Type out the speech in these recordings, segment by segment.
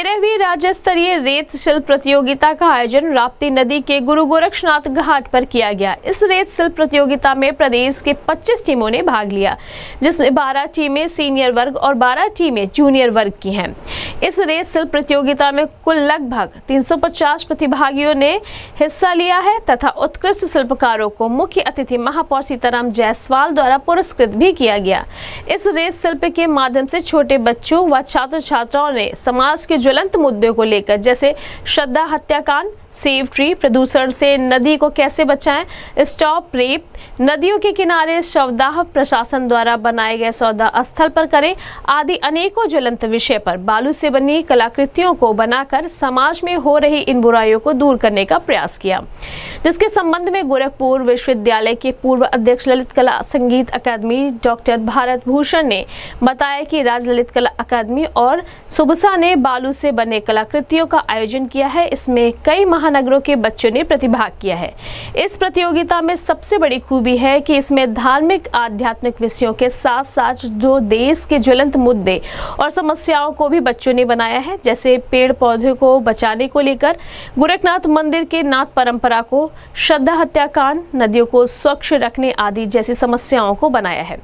तेरहवीं राज्य स्तरीय रेत शिल्प प्रतियोगिता का आयोजन राप्ती नदी के गुरु गोरक्षनाथ घाट पर किया गया। इस रेत शिल्प प्रतियोगिता में प्रदेश के 25 टीमों ने भाग लिया, जिसमें 12 टीमें सीनियर वर्ग और 12 टीमें जूनियर वर्ग की हैं। इस रेत शिल्प प्रतियोगिता में कुल लगभग 350 प्रतिभागियों ने हिस्सा लिया है तथा उत्कृष्ट शिल्पकारों को मुख्य अतिथि महापौर सीताराम जायसवाल द्वारा पुरस्कृत भी किया गया। इस रेत शिल्प के माध्यम से छोटे बच्चों व छात्र छात्राओं ने समाज के ज्वलंत मुद्दों को लेकर जैसे श्रद्धा हत्याकांड सेव ट्री प्रदूषण से नदी को कैसे बचाएँ? स्टॉप रेप, नदियों के किनारे शवदाह प्रशासन द्वारा बनाए गए सौदा स्थल पर करें। आदि अनेकों ज्वलंत विषय पर। बालू से बनी कलाकृतियों को बनाकर समाज में हो रही इन बुराइयों को दूर करने का प्रयास किया। जिसके संबंध में गोरखपुर विश्वविद्यालय के पूर्व अध्यक्ष ललित कला संगीत अकादमी डॉक्टर भारत भूषण ने बताया कि राज्य ललित कला अकादमी और सुबसा ने बालू से बने कलाकृतियों का आयोजन किया है। इसमें कई महानगरों के बच्चों ने प्रतिभाग किया है। इस प्रतियोगिता में सबसे बड़ी खूबी है कि इसमें धार्मिक, आध्यात्मिक विषयों के साथ साथ जो देश के ज्वलंत मुद्दे और समस्याओं को भी बच्चों ने बनाया है, जैसे पेड़ पौधे को बचाने को लेकर गोरखनाथ मंदिर के नाथ परंपरा को, श्रद्धा हत्याकांड, नदियों को स्वच्छ रखने आदि जैसी समस्याओं को बनाया है।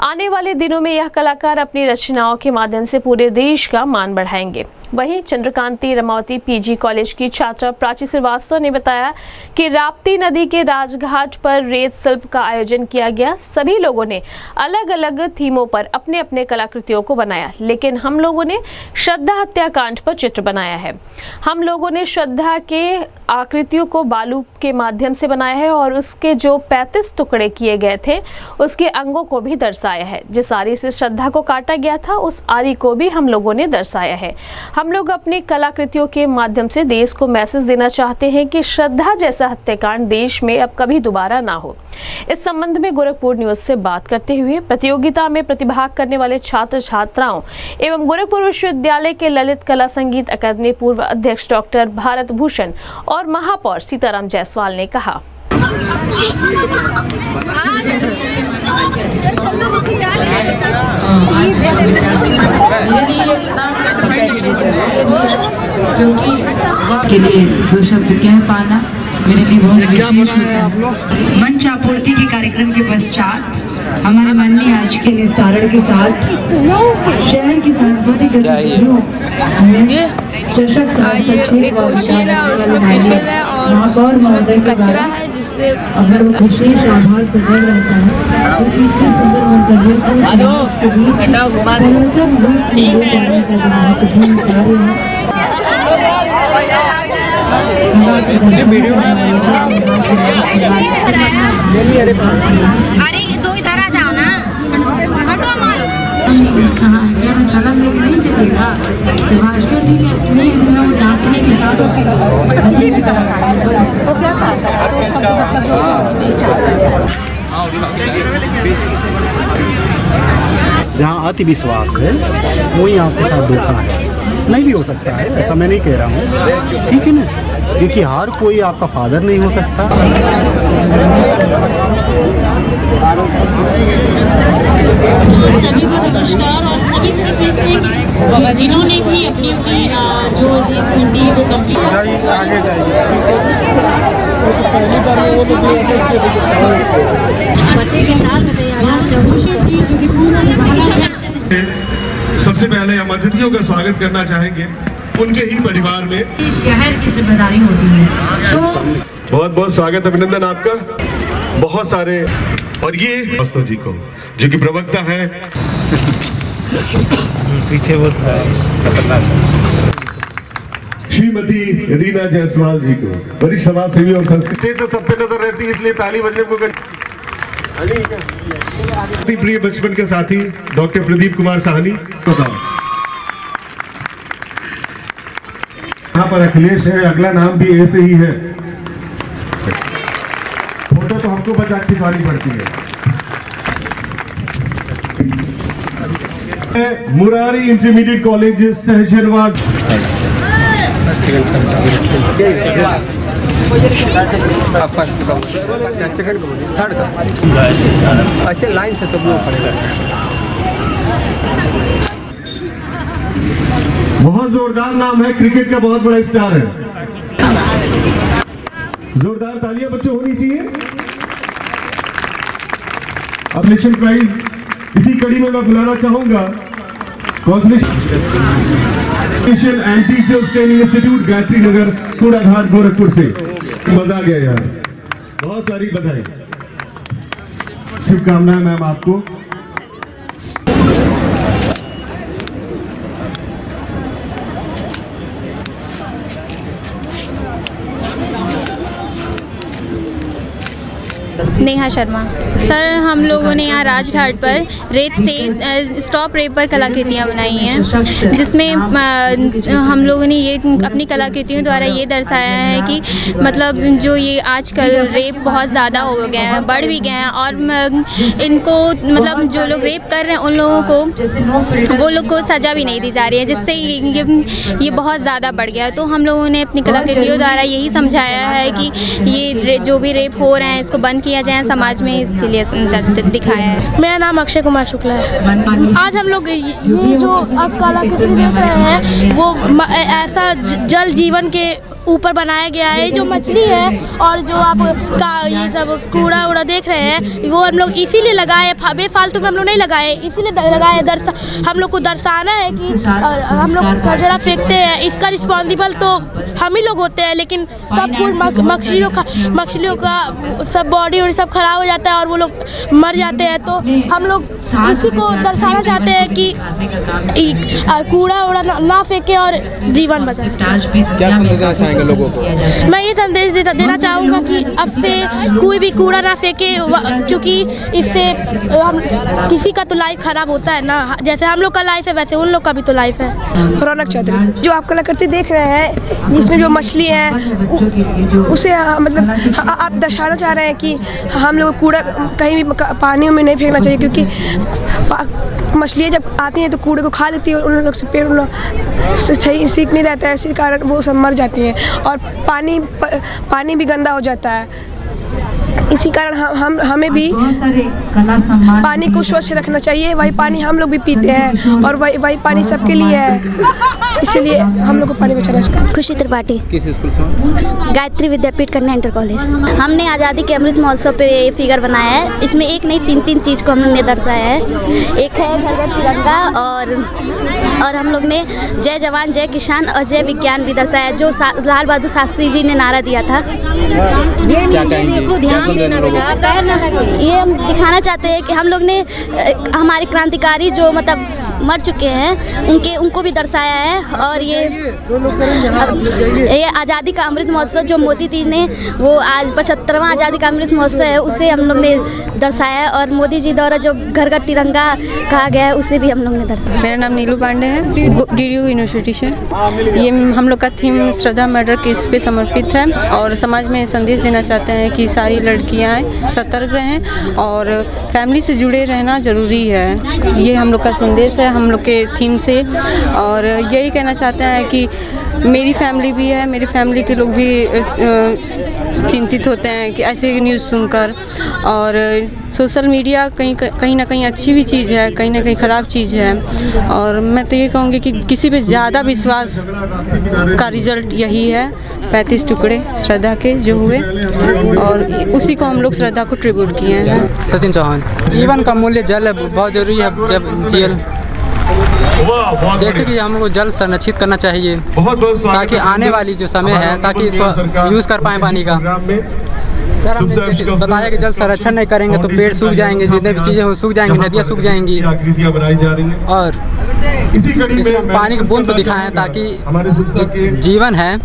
आने वाले दिनों में यह कलाकार अपनी रचनाओं के माध्यम से पूरे देश का मान बढ़ाएँगे। वहीं चंद्रकांति रमावती पीजी कॉलेज की छात्रा प्राची श्रीवास्तव ने बताया कि राप्ती नदी के राजघाट पर रेत शिल्प का आयोजन किया गया। सभी लोगों ने अलग अलग थीमों पर अपने अपने कलाकृतियों को बनाया, लेकिन हम लोगों ने श्रद्धा हत्याकांड पर चित्र बनाया है। हम लोगों ने श्रद्धा के आकृतियों को बालू के माध्यम से बनाया है और उसके जो 35 टुकड़े किए गए थे, उसके अंगों को भी दर्शाया है। जिस आरी से श्रद्धा को काटा गया था, उस आरी को भी हम लोगों ने दर्शाया है। हम लोग अपनी कलाकृतियों के माध्यम से देश को मैसेज देना चाहते हैं कि श्रद्धा जैसा हत्याकांड देश में अब कभी दोबारा ना हो। इस संबंध में गोरखपुर न्यूज़ से बात करते हुए प्रतियोगिता में प्रतिभाग करने वाले छात्र छात्राओं एवं गोरखपुर विश्वविद्यालय के ललित कला संगीत अकादमी पूर्व अध्यक्ष डॉक्टर भारत भूषण और महापौर सीताराम जायसवाल ने कहा। आज क्योंकि के लिए दो शब्द कह पाना मेरे लिए बहुत विशेष होता है मंच आपूर्ति के कार्यक्रम के पश्चात हमारे माननीय आज के निस्तारण के साथ शहर की सांस्कृतिक गतिविधियों सशक्त हस्तक्षेप महापौर महोदय के है अगर विशेष आभार प्रकट रहता है कार्य है अरे दो इधर आ जाओ ना। हटो मारो। कलम लेके नहीं चलेगा तो भास्कर जी ने स्नेह जो है वो डांटने के साथ हँसी भी वो क्या चाहता है? वो मतलब जो नहीं चाहता जहाँ अति विश्वास है। वहीं आपके साथ धोखा है। नहीं भी हो सकता है ऐसा मैं नहीं कह रहा हूँ। ठीक है ना? क्योंकि हर कोई आपका फादर नहीं हो सकता। सभी को नमस्कार और सभी से जिन्होंने भी अपनी अपनी जो वो कंप्लीट आगे बच्चे के साथ सबसे पहले हम अतिथियों का स्वागत करना चाहेंगे। उनके ही परिवार में। शहर की ज़िम्मेदारी होती है। बहुत बहुत स्वागत अभिनंदन आपका। बहुत सारे और ये वास्तव जी को जो कि प्रवक्ता है। पीछे वो श्रीमती रीना जायसवाल जी को वरिष्ठ समाज सेवी और संस्कृति से सब पे नज़र रहती है इसलिए ताली बजने को कर अति प्रिय बचपन के साथी डॉक्टर प्रदीप कुमार साहनी बताओ। यहाँ पर अखिलेश है अगला नाम भी ऐसे ही है। तो हमको बचा खिंचवानी पड़ती है। Murari intermediate college Sahjanwad. ऐसे लाइन से तो वो पड़ेगा बहुत जोरदार नाम है क्रिकेट का बहुत बड़ा स्टार है। जोरदार तालियाँ बच्चों होनी चाहिए। नेशनल प्राइज इसी कड़ी में मैं बुलाना चाहूँगा। Special and teachers training institute Gayatri Nagar Kuda Ghat Gorakhpur से। मज़ा आ गया यार। बहुत सारी बधाई। शुभकामनाएँ मैम आपको। नेहा शर्मा। सर हम लोगों ने यहाँ राजघाट पर रेत से स्टॉप रेप पर कलाकृतियाँ बनाई हैं जिसमें हम लोगों ने ये अपनी कलाकृतियों द्वारा ये दर्शाया है कि मतलब जो ये आजकल रेप बहुत ज़्यादा हो गया है बढ़ भी गया है और इनको मतलब जो लोग रेप कर रहे हैं उन लोगों को वो लोग को सज़ा भी नहीं दी जा रही है जिससे ये ये, ये बहुत ज़्यादा बढ़ गया तो हम लोगों ने अपनी कलाकृतियों द्वारा यही समझाया है कि ये जो भी रेप हो रहे हैं इसको बंद किया जाए, समाज में इसलिए दिखाया है। मेरा नाम अक्षय कुमार शुक्ला है। आज हम लोग ये जो अब कलाकृति देख रहे हैं, वो ऐसा जल जीवन के ऊपर बनाया गया है जो मछली है और जो आप का ये सब कूड़ा उड़ा देख रहे हैं वो हम लोग इसीलिए लगाए बेफालतू में हम लोग नहीं लगाए इसीलिए लगाए दर्शा हम लोग को दर्शाना है कि हम लोग कचरा फेंकते हैं इसका रिस्पॉन्सिबल तो हम ही लोग होते हैं लेकिन सब कुछ मछलियों का मछलियों का सब बॉडी वॉडी सब खराब हो जाता है और वो लोग मर जाते हैं तो हम लोग इसी को दर्शाना चाहते हैं कि कूड़ा उड़ा ना, ना फेंके और जीवन बचाए। क्या संदेश देना चाहेंगे? लोगों को। मैं ये संदेश देना, देना चाहूँगा कि अब से कोई भी कूड़ा ना फेंके क्योंकि इससे हम किसी का तो लाइफ खराब होता है ना। जैसे हम लोग का लाइफ है वैसे उन लोग का भी तो लाइफ है। रौनक चौधरी जो आप कलाकृति देख रहे हैं इसमें जो मछली है उसे मतलब आप दर्शाना चाह रहे हैं कि हम लोग कूड़ा कहीं भी पानियों में नहीं फेंकना चाहिए क्योंकि मछलियाँ जब आती हैं तो कूड़े को खा लेती है और उन लोग से पेड़ उन लोग से सही सीख नहीं रहता है इसी कारण वो सब मर जाती हैं। और पानी पानी भी गंदा हो जाता है। इसी कारण हम हम हमें भी पानी को स्वच्छ रखना चाहिए। वही पानी हम लोग भी पीते हैं और वही वही पानी सबके लिए है। इसीलिए हम लोग को पानी बचाना चाहिए खुशी त्रिपाठी। किस स्कूल से गायत्री विद्यापीठ कन्या इंटर कॉलेज हमने आज़ादी के अमृत महोत्सव पे ये फिगर बनाया है। इसमें एक नहीं तीन तीन चीज़ को हमने दर्शाया है। एक है घर घर तिरंगा और और हम लोग ने जय जवान जय किसान और जय विज्ञान भी दर्शाया है जो लाल बहादुर शास्त्री जी ने नारा दिया था। ये हम दिखाना चाहते हैं कि हम लोग ने हमारे क्रांतिकारी जो मतलब मर चुके हैं। उनके, उनको भी दर्शाया है। और ये ये आज़ादी का अमृत महोत्सव जो मोदी जी ने, वो आज पचहत्तरवां आज़ादी का अमृत महोत्सव है, उसे हम लोग ने दर्शाया है। और मोदी जी द्वारा जो घर घर तिरंगा कहा गया है, उसे भी हम लोग ने दर्शाया मेरा नाम नीलू पांडे है। डी डी यूनिवर्सिटी से। ये हम लोग का थीम श्रद्धा मर्डर केस पे समर्पित है। और समाज में संदेश देना चाहते हैं कि सारी लड़कियाँ सतर्क रहें और फैमिली से जुड़े रहना ज़रूरी है। ये हम लोग का संदेश है। हम लोग के थीम से। और यही कहना चाहते हैं कि मेरी फैमिली भी है, मेरी फैमिली के लोग भी चिंतित होते हैं कि ऐसे न्यूज़ सुनकर। और सोशल मीडिया कहीं कहीं ना कहीं अच्छी भी चीज़ है, कहीं ना कहीं ख़राब चीज़ है। और मैं तो ये कहूँगी कि किसी पे ज़्यादा विश्वास का रिज़ल्ट यही है, पैंतीस टुकड़े श्रद्धा के जो हुए। और उसी को हम लोग श्रद्धा को ट्रिब्यूट किए हैं। सचिन चौहान, जीवन का मूल्य जल बहुत ज़रूरी है जब जीएल जैसे कि हम लोग जल संरक्षित करना चाहिए ताकि आने वाली जो समय है ताकि इसको यूज़ कर पाए पानी का। सर हमने बताया कि जल संरक्षण नहीं करेंगे तो पेड़ सूख जाएँगे जितने भी चीज़ें सूख जाएँगी नदियाँ सूख जाएँगी। आकृतियाँ बनाई जा रही हैं। और इसी कड़ी इसमें में पानी की बूंद को दिखाएँ ताकि जीवन है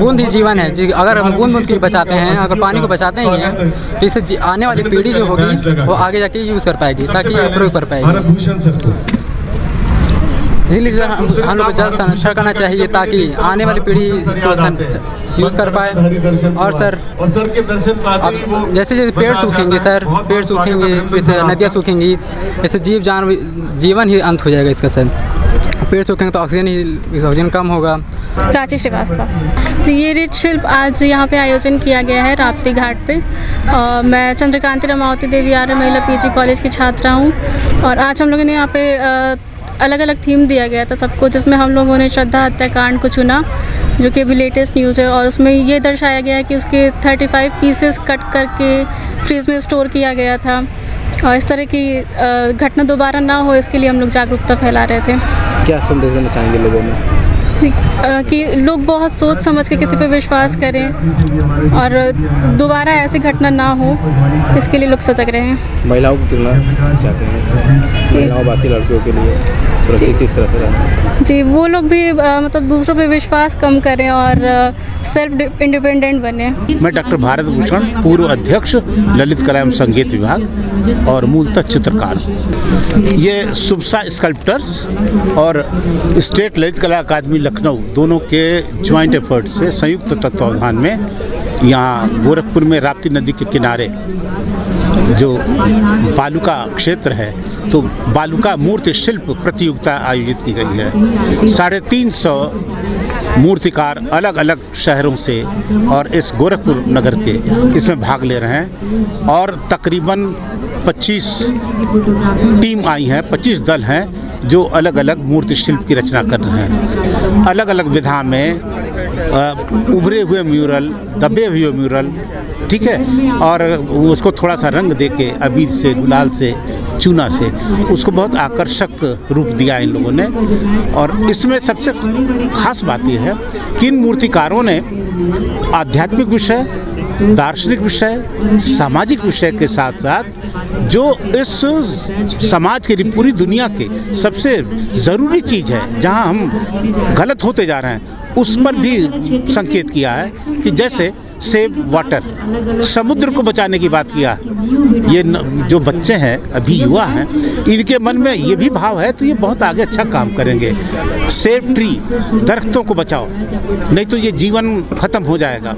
बूंद ही जीवन है अगर हम बूंद बूंद की बचाते हैं अगर पानी को बचाते ही हैं तो इससे आने वाली पीढ़ी जो होगी वो आगे जाके यूज़ कर पाएगी ताकि प्रयोग कर पाएगी। भूषण सर को। इसलिए सर हम हम लोग को जल संरक्षण करना चाहिए ताकि आने वाली पीढ़ी इसको यूज़ कर पाए। और सर और सर के दर्शन पाते वो अब जैसे जैसे पेड़ सूखेंगे सर पेड़ सूखेंगे फिर से नदियाँ सूखेंगी ऐसे जीव जानवर जीवन ही अंत हो जाएगा इसका सर। पेड़ सूखेंगे तो ऑक्सीजन ही ऑक्सीजन कम होगा। प्राची श्रीवास्तव। जी ये रीत शिल्प आज यहाँ पे आयोजन किया गया है राप्ती घाट पे। और मैं चंद्रकांति रमावती देवी आर्य महिला पीजी कॉलेज की छात्रा हूँ। और आज हम लोगों ने यहाँ पे अलग अलग थीम दिया गया था सबको जिसमें हम लोगों ने श्रद्धा हत्याकांड को चुना जो कि अभी लेटेस्ट न्यूज़ है और उसमें ये दर्शाया गया है कि उसके 35 पीसेस कट करके फ्रीज में स्टोर किया गया था। और इस तरह की घटना दोबारा ना हो इसके लिए हम लोग जागरूकता फैला रहे थे। क्या संदेश देना चाहेंगे लोगों में? कि लोग बहुत सोच समझ के किसी पे विश्वास करें और दोबारा ऐसी घटना ना हो इसके लिए लोग सजग रहें। महिलाओं की तुलना चाहते हैं? महिलाओं बाकी लड़कियों के लिए। सुरक्षित किस तरह से जी वो लोग भी अ, मतलब दूसरों पे विश्वास कम करें और सेल्फ इंडिपेंडेंट बने। मैं डॉक्टर भारत भूषण पूर्व अध्यक्ष ललित कला एवं संगीत विभाग और मूलतः चित्रकार। हूँ। ये सुबसा स्कल्प्टर्स और स्टेट ललित कला अकादमी लखनऊ दोनों के ज्वाइंट एफर्ट से संयुक्त तत्वावधान में यहाँ गोरखपुर में राप्ती नदी के किनारे जो बालुका क्षेत्र है तो बालुका मूर्ति शिल्प प्रतियोगिता आयोजित की गई है। साढ़े तीन सौ मूर्तिकार अलग अलग शहरों से और इस गोरखपुर नगर के इसमें भाग ले रहे हैं और तकरीबन 25 टीम आई है 25 दल हैं जो अलग अलग मूर्ति शिल्प की रचना कर रहे हैं। अलग अलग विधा में उभरे हुए म्यूरल, दबे हुए म्यूरल ठीक है? और उसको थोड़ा सा रंग दे के, अबीर से, गुलाल से, चूना से, उसको बहुत आकर्षक रूप दिया इन लोगों ने। और इसमें सबसे खास बात यह है कि इन मूर्तिकारों ने आध्यात्मिक विषय, दार्शनिक विषय, सामाजिक विषय के साथ साथ जो इस समाज के, पूरी दुनिया के सबसे ज़रूरी चीज़ है, जहाँ हम गलत होते जा रहे हैं उस पर भी संकेत किया है कि जैसे सेव वाटर, समुद्र को बचाने की बात किया ये न, जो बच्चे हैं अभी युवा हैं इनके मन में ये भी भाव है तो ये बहुत आगे अच्छा काम करेंगे। सेव ट्री दरख्तों को बचाओ नहीं तो ये जीवन खत्म हो जाएगा।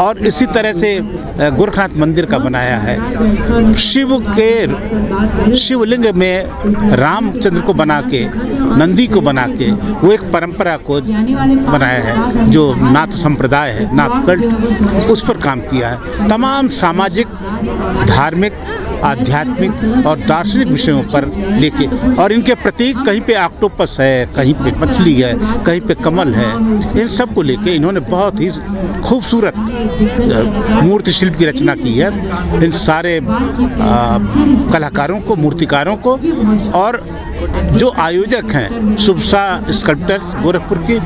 और इसी तरह से गोरखनाथ मंदिर का बनाया है। शिव के शिवलिंग में रामचंद्र को बना के नंदी को बना के वो एक परंपरा को बनाया है जो नाथ संप्रदाय है नाथ कल्ट उस पर काम किया है। तमाम सामाजिक धार्मिक आध्यात्मिक और दार्शनिक विषयों पर लेके और इनके प्रतीक कहीं पे ऑक्टोपस है कहीं पे मछली है कहीं पे कमल है इन सबको लेके इन्होंने बहुत ही खूबसूरत मूर्ति शिल्प की रचना की है। इन सारे आ, कलाकारों को मूर्तिकारों को और जो आयोजक हैं, सुबसा स्कल्प्टर्स गोरखपुर के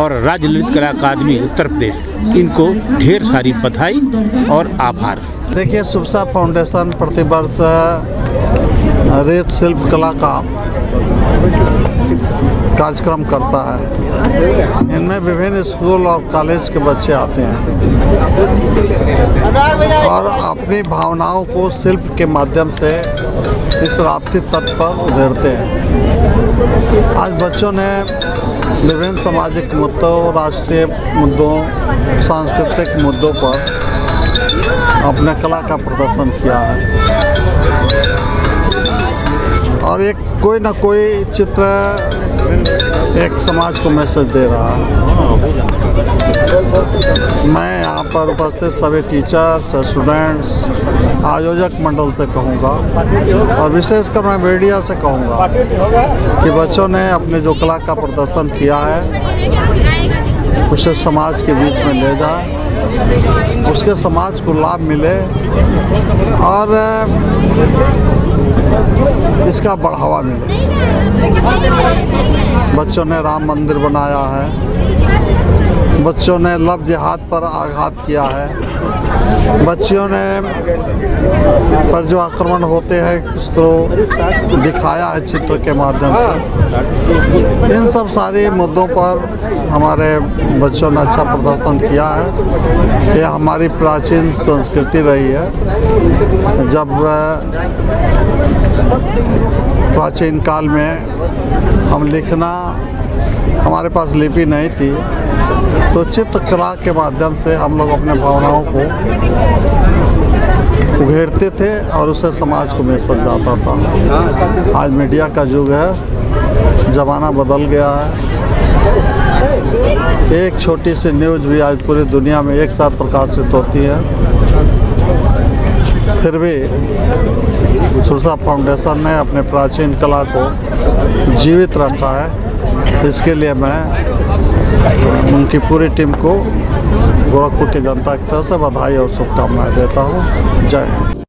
और राज्य ललित कला अकादमी उत्तर प्रदेश, इनको ढेर सारी बधाई और आभार। देखिए, सुबसा फाउंडेशन प्रतिवर्ष रेत शिल्प कला का कार्यक्रम करता है। इनमें विभिन्न स्कूल और कॉलेज के बच्चे आते हैं। और अपनी भावनाओं को शिल्प के माध्यम से इस राप्ती तट पर उधेड़ते हैं। आज बच्चों ने विभिन्न सामाजिक मुद्दों, राष्ट्रीय मुद्दों, सांस्कृतिक मुद्दों पर अपने कला का प्रदर्शन किया है। और एक कोई ना कोई चित्र एक समाज को मैसेज दे रहा है। मैं यहाँ पर उपस्थित सभी टीचर्स स्टूडेंट्स आयोजक मंडल से कहूँगा और विशेषकर मैं मीडिया से कहूँगा कि बच्चों ने अपने जो कला का प्रदर्शन किया है, उसे समाज के बीच में ले जाए। उसके समाज को लाभ मिले और इसका बढ़ावा मिले। बच्चों ने राम मंदिर बनाया है। बच्चों ने लव जिहाद पर आघात किया है। बच्चियों ने पर जो आक्रमण होते हैं, उसको दिखाया है चित्र के माध्यम से। इन सब सारे मुद्दों पर हमारे बच्चों ने अच्छा प्रदर्शन किया है। ये हमारी प्राचीन संस्कृति रही है। जब प्राचीन काल में हम लिखना हमारे पास लिपि नहीं थी। तो चित्रकला के माध्यम से हम लोग अपने भावनाओं को उघेरते थे और उससे समाज को मैसेज जाता था। आज मीडिया का युग है, ज़माना बदल गया है। एक छोटी सी न्यूज़ भी आज पूरी दुनिया में एक साथ प्रकाशित होती है। फिर भी सुरसा फाउंडेशन ने अपने प्राचीन कला को जीवित रखा है। इसके लिए मैं उनकी पूरी टीम को गोरखपुर की जनता की तरफ़ से बधाई और शुभकामनाएँ देता हूँ। जय हिंद।